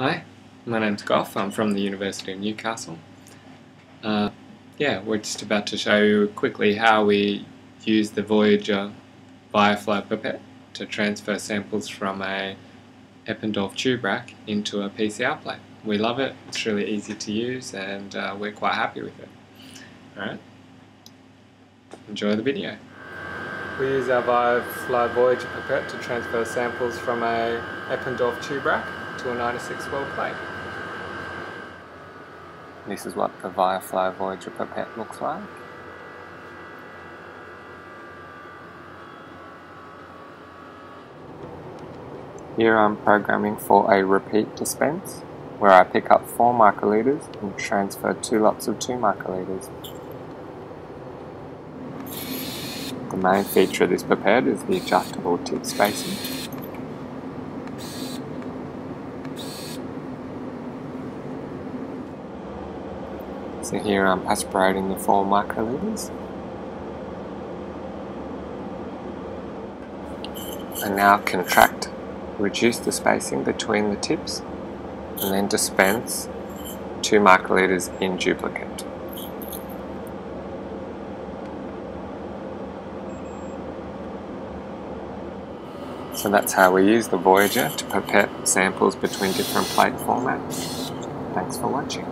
Hi, my name's Gough. I'm from the University of Newcastle. Uh, yeah, we're just about to show you quickly how we use the Voyager Viaflo pipette to transfer samples from a Eppendorf tube rack into a PCR plate. We love it, it's really easy to use and uh, we're quite happy with it. Alright, enjoy the video. We use our Viaflo Voyager pipette to transfer samples from a Eppendorf tube rack to a 96 well plate. This is what the Viaflo Voyager pipette looks like. Here I'm programming for a repeat dispense where I pick up 4 microliters and transfer 2 lots of 2 microliters. The main feature of this pipette is the adjustable tip spacing. So here I'm aspirating the four microliters. I now contract, reduce the spacing between the tips, and then dispense two microliters in duplicate. So that's how we use the Voyager to pipette samples between different plate formats. Thanks for watching.